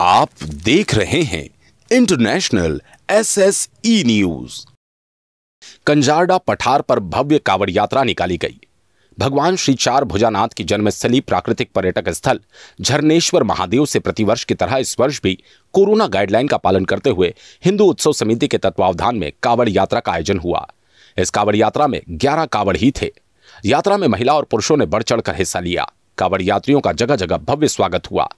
आप देख रहे हैं international S S E news Kanjarda पठार पर भव्य कावड़ यात्रा निकाली गई। भगवान श्री चार भुजानाथ की जन्मस्थली प्राकृतिक पर्यटक स्थल झरनेश्वर महादेव से प्रतिवर्ष की तरह इस वर्ष भी कोरोना गाइडलाइन का पालन करते हुए हिंदू उत्सव समिति के तत्वावधान में कावड़ यात्रा का आयोजन हुआ। इस कावड़ यात्रा में 11 कावड़ ही थे। यात्रा में महिला और पुरुषों ने बढ़ चढ़कर हिस्सा लिया। कावड़ यात्रियों का जगह जगह भव्य स्वागत हुआ।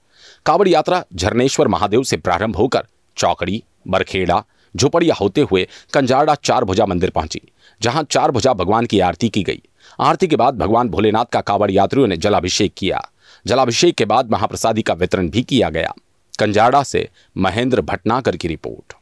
कावड़ यात्रा झरनेश्वर महादेव से प्रारंभ होकर चौकड़ी, बरखेड़ा, झोपड़िया होते हुए कंजारडा चार भुजा मंदिर पहुँची, जहाँ चार भुजा भगवान की आरती की गई। आरती के बाद भगवान भोलेनाथ का कावड़ यात्रियों ने जलाभिषेक किया। जलाभिषेक के बाद महाप्रसादी का वितरण भी किया गया। कंजारडा से महेंद्र भटनाकर की रिपोर्ट।